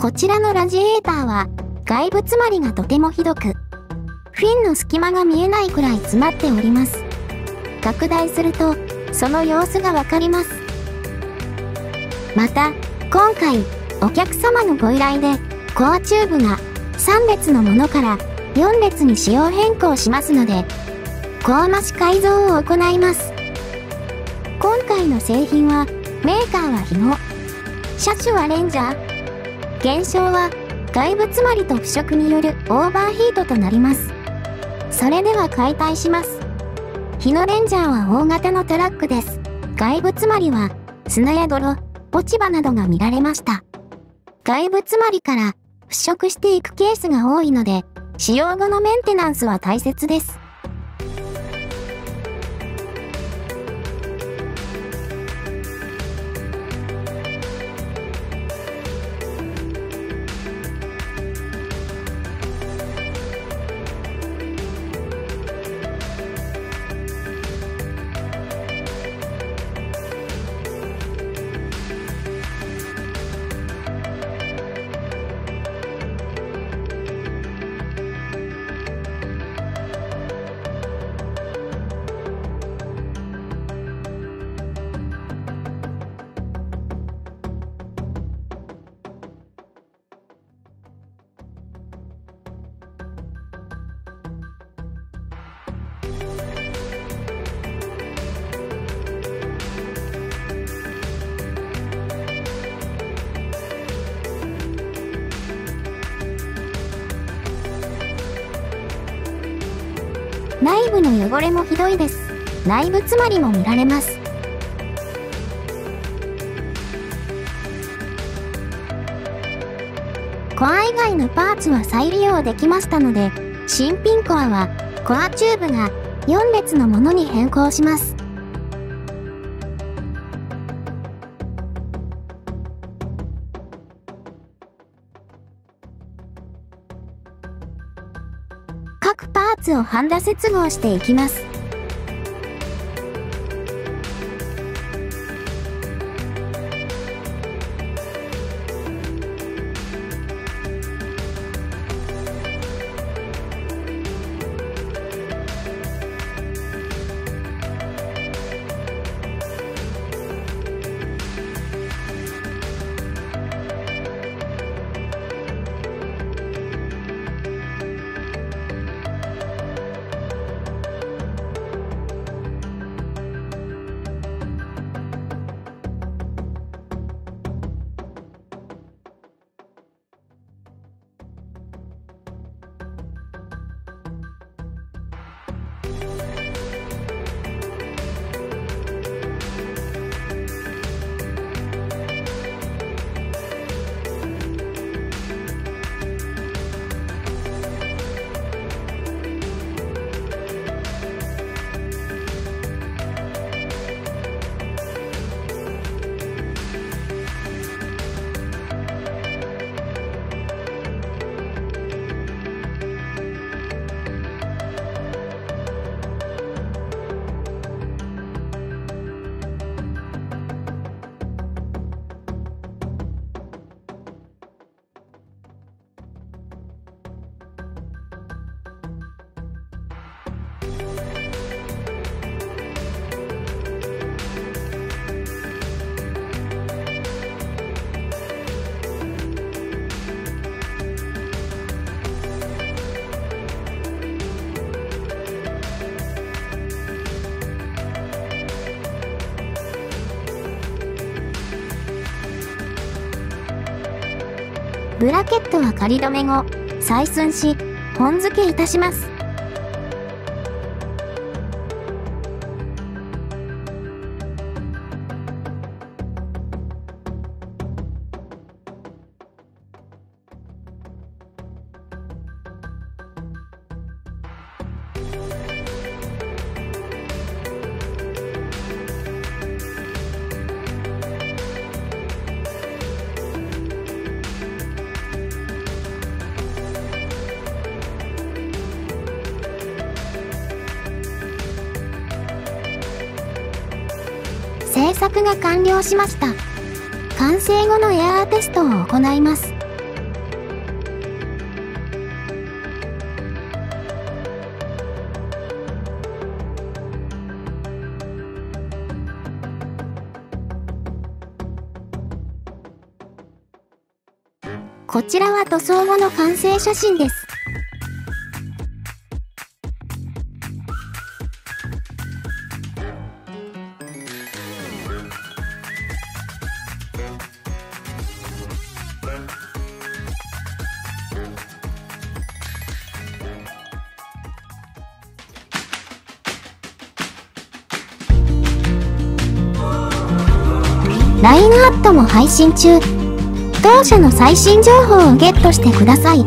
こちらのラジエーターは外部詰まりがとてもひどく、フィンの隙間が見えないくらい詰まっております。拡大すると、その様子がわかります。また、今回、お客様のご依頼で、コアチューブが3列のものから4列に仕様変更しますので、コア増し改造を行います。今回の製品は、メーカーはヒゴ。車種はレンジャー。現象は、外部詰まりと腐食によるオーバーヒートとなります。それでは解体します。日野レンジャーは大型のトラックです。外部詰まりは、砂や泥、落ち葉などが見られました。外部詰まりから腐食していくケースが多いので、使用後のメンテナンスは大切です。内部の汚れもひどいです。内部詰まりも見られます。コア以外のパーツは再利用できましたので、新品コアはコアチューブが4列のものに変更します。パーツをハンダ接合していきます。ブラケットは仮止め後、採寸し、本付けいたします。作が完了しました。完成後のエアーテストを行います。こちらは塗装後の完成写真です。LINE アットも配信中。当社の最新情報をゲットしてください。